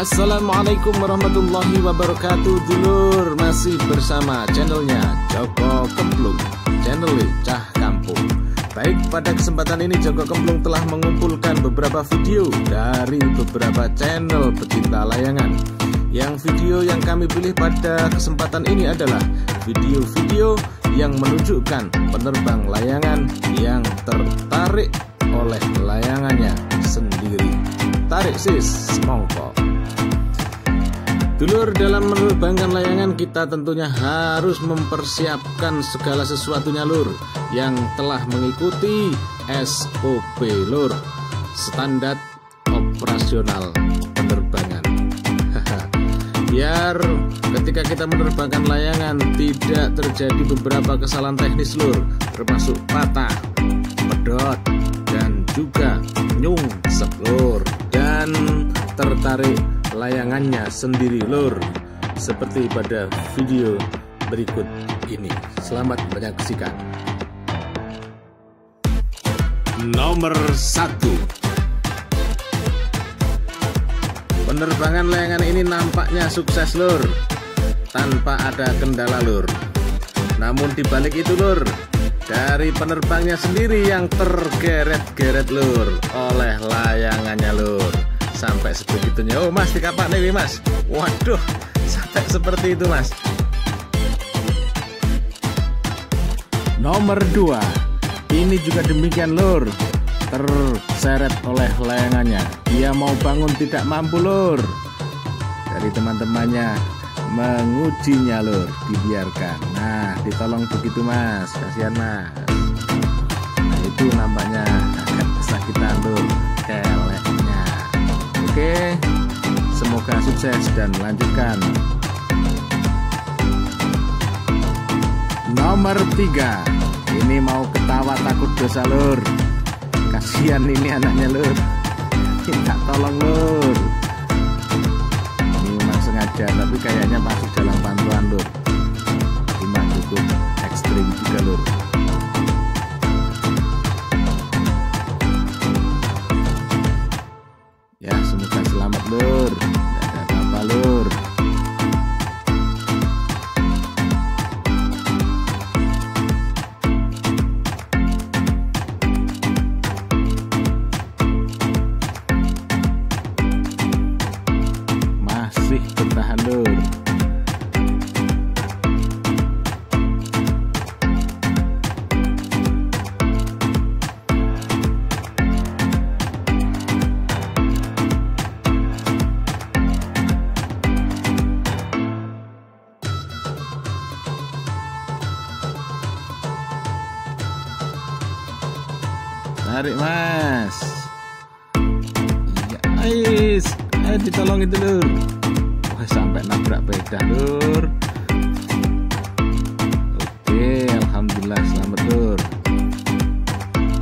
Assalamualaikum warahmatullahi wabarakatuh. Dulur masih bersama channelnya Joko Kemplung Channel Cah Kampung. Baik pada kesempatan ini Joko Kemplung telah mengumpulkan beberapa video Dari beberapa channel pecinta layangan. Yang video yang kami pilih pada kesempatan ini adalah Video-video yang menunjukkan penerbang layangan Yang tertarik oleh layangannya sendiri. Tarik sis, mongkok Dulur dalam menerbangkan layangan kita tentunya harus mempersiapkan segala sesuatunya lur yang telah mengikuti SOP lur. Standar operasional penerbangan. Biar ketika kita menerbangkan layangan tidak terjadi beberapa kesalahan teknis lur termasuk patah, pedot dan juga nyung seklur dan tertarik layangannya sendiri lur. Seperti pada video berikut ini. Selamat menyaksikan. Nomor satu. Penerbangan layangan ini nampaknya sukses lur. Tanpa ada kendala lur. Namun dibalik itu lur dari penerbangnya sendiri yang tergeret-geret lur oleh layangannya lur sampai sebegitunya. Oh mas di kapak nih mas. Waduh sampai seperti itu mas. Nomor dua. Ini juga demikian lur. Terseret oleh layangannya. Dia mau bangun tidak mampu lur. Dari teman-temannya mengujinya lur. Dibiarkan. Nah ditolong begitu mas. Kasihan mas. Nah itu nampaknya kesakitan lur. Keleknya Oke, semoga sukses dan lanjutkan. Nomor tiga, ini mau ketawa takut dosa lur. Kasihan ini anaknya lur. Minta tolong lur. Ini memang sengaja, tapi kayaknya masuk dalam bantuan lur. Memang cukup ekstrim juga lur. Tarik mas. Iya ais. Ayo ditolong itu lur Wah sampai nabrak peda lur Oke Alhamdulillah selamat lur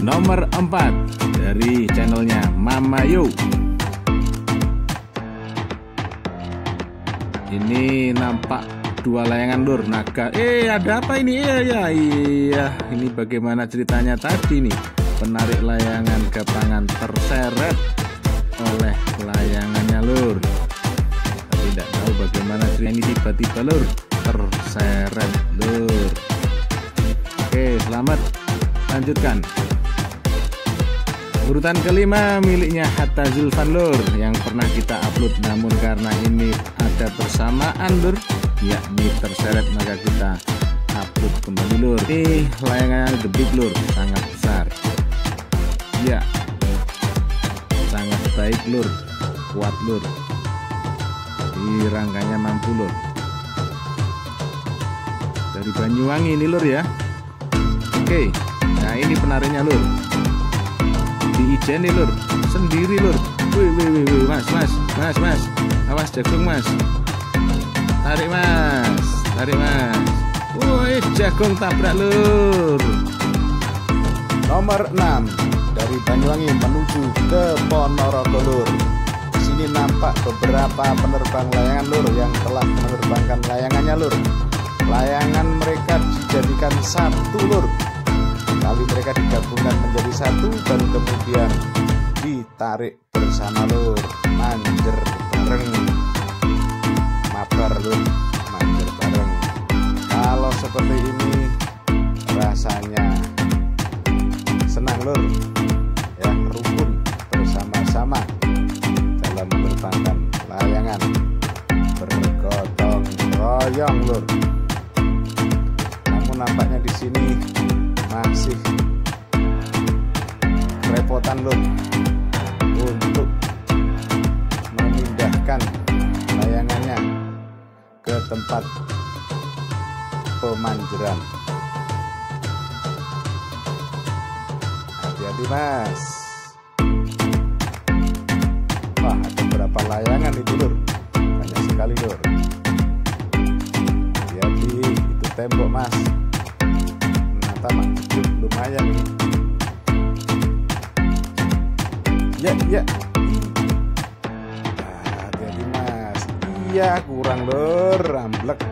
Nomor 4 Dari channelnya Mama Yo Ini nampak dua layangan lur. Naga eh ada apa ini? Iya ya iya. Ini bagaimana ceritanya tadi nih penarik layangan gapangan terseret oleh layangannya lur. Tidak tahu bagaimana cerita ini tiba-tiba lur terseret lur. Oke selamat. Lanjutkan. Urutan kelima miliknya Hatta Zulfan lur yang pernah kita upload. Namun karena ini ada bersamaan lur yakni terseret maka kita upload kembali lur. Ini layangan the big lur sangat besar ya sangat baik lur. Kuat lur. Di rangkanya mampu lur. Dari Banyuwangi ini lur ya. Oke. Nah ini penariknya lur. Di Ijen nih lur. Sendiri lur. Wih wih wih, wih. mas mas mas mas. Awas jagung mas. Tarik mas. Tarik mas. Wih jagung tabrak lur. Nomor 6 dari Banyuwangi menuju ke Ponorogo Lur. Di sini nampak beberapa penerbang layangan Lur yang telah menerbangkan layangannya Lur. Layangan mereka dijadikan satu Lur. Kali mereka digabungkan menjadi satu dan kemudian ditarik bersama Lur, manjer bareng. Mabar Lur, manjer bareng. Kalau seperti ini rasanya senang lur royong lur. Namun nampaknya di sini masih kerepotan lur untuk memindahkan layangannya ke tempat pemanjeran. Hati-hati mas. Wah ada berapa layangan itu lur? Banyak sekali lur tembok mas ternyata mak lumayan nih ya ya hati-hati mas iya kurang lur ramblek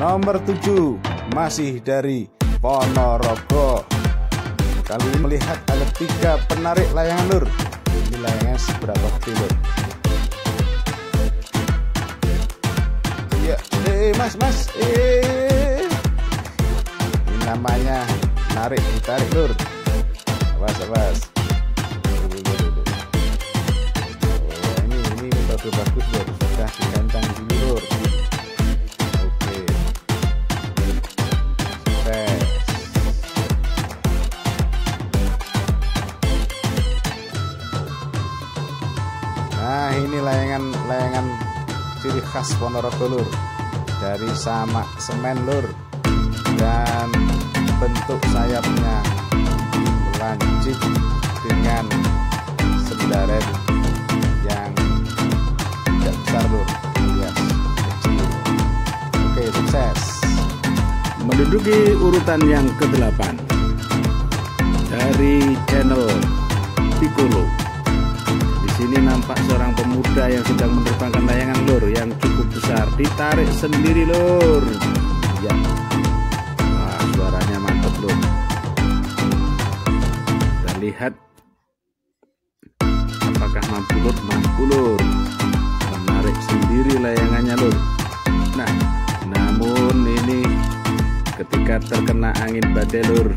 Nomor 7 masih dari Ponorogo. Kali ini melihat ada tiga penarik layangan lur. Ini layangan seberapa kecil lur? Eh mas mas, eh. Ini namanya narik ditarik lur. Awas awas. Oh, ini ini bagus bagus lur. Sudah digancang dulu lur. Nah ini layangan layangan ciri khas Ponorogo lur dari sama semen lur dan bentuk sayapnya lancip dengan sendaren yang tidak besar lur alias kecil. Oke sukses. Menduduki urutan yang ke-8 dari channel Piccolo sini nampak seorang pemuda yang sedang menerbangkan layangan lur yang cukup besar. Ditarik sendiri lur. Ya Wah, suaranya mantap lur. Kita lihat. Apakah mampu lur? Mampu lur. Menarik sendiri layangannya lur. Nah namun ini ketika terkena angin badai lur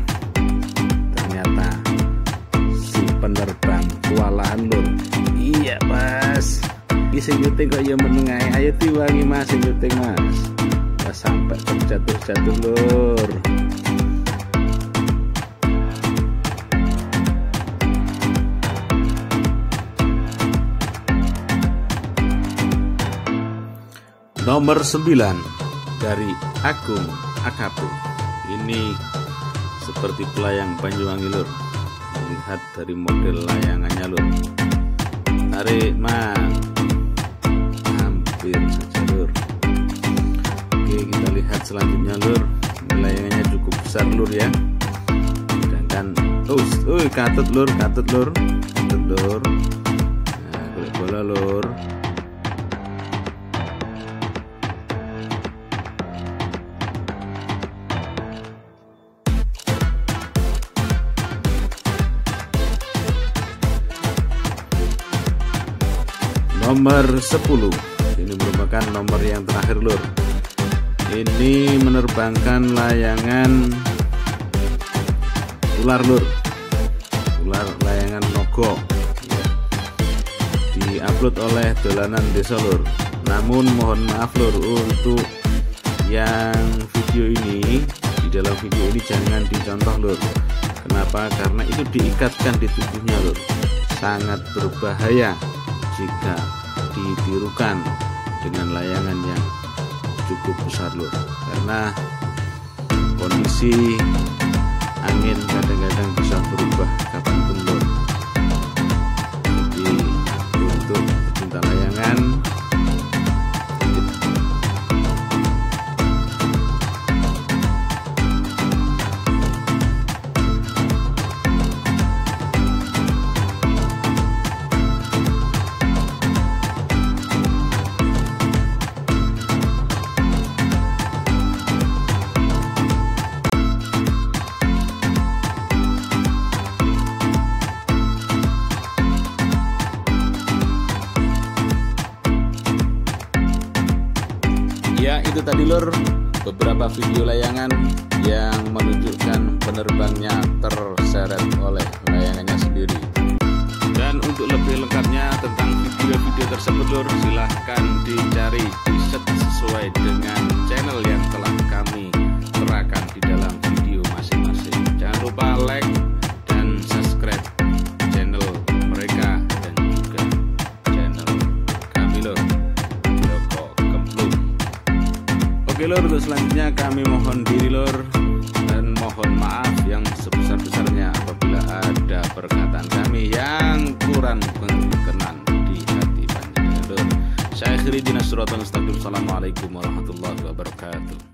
bisa syuting kok ya menengai ayo tiwangi mas syuting mas Wah, sampai terjatuh-jatuh lur Nomor 9 dari Agung Akapu. Ini seperti pelayang Banyuwangi lur. Lihat dari model layangannya lur. Tarik man. Hampir saja lur. Oke kita lihat selanjutnya lur. Layangannya cukup besar lur ya. Sedangkan, oh, oh katut lur, katut lur, katut lur. Nah, bola lur. nomor 10 ini merupakan nomor yang terakhir lur. Ini menerbangkan layangan ular lur. Ular layangan nogo ya. diupload oleh dolanan desa lur. Namun mohon maaf lur untuk yang video ini di dalam video ini jangan dicontoh lur. Kenapa? Karena itu diikatkan di tubuhnya lur. Sangat berbahaya jika ditirukan dengan layangan yang cukup besar lur. Karena kondisi angin kadang-kadang bisa berubah kapan pun lur. Jadi untuk pecinta layangan itu tadi lur beberapa video layangan yang menunjukkan penerbangnya terseret oleh layangannya sendiri. Dan untuk lebih lengkapnya tentang video tersebut lur silahkan dicari di sesuai dengan untuk selanjutnya kami mohon diri lur dan mohon maaf yang sebesar-besarnya apabila ada perkataan kami yang kurang berkenan di hati panjenengan. Saya akhiri dinasuratul Assalamualaikum warahmatullahi wabarakatuh.